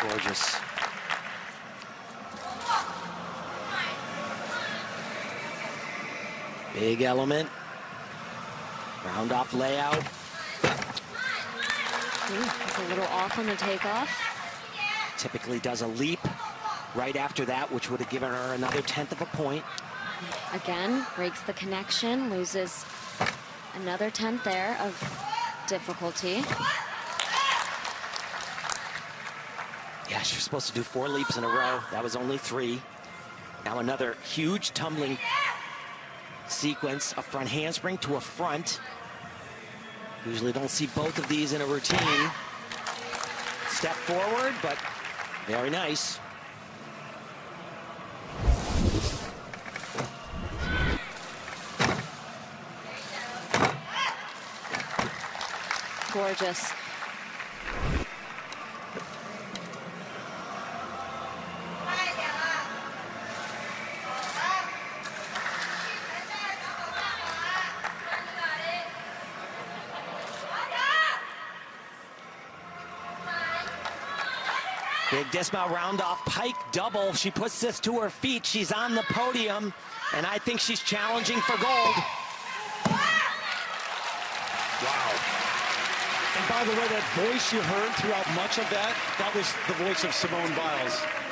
Gorgeous. Big element. Round off layout. Ooh, it's a little off on the takeoff. Typically does a leap right after that, which would have given her another tenth of a point. Again, breaks the connection, loses another tenth there of difficulty. Yeah, she was supposed to do four leaps in a row. That was only three. Now another huge tumbling sequence, a front handspring to a front. Usually don't see both of these in a routine. Step forward, but very nice. Gorgeous. Big dismount round off pike double. She puts this to her feet. She's on the podium, and I think she's challenging for gold. Wow. And by the way, that voice you heard throughout much of that, that was the voice of Simone Biles.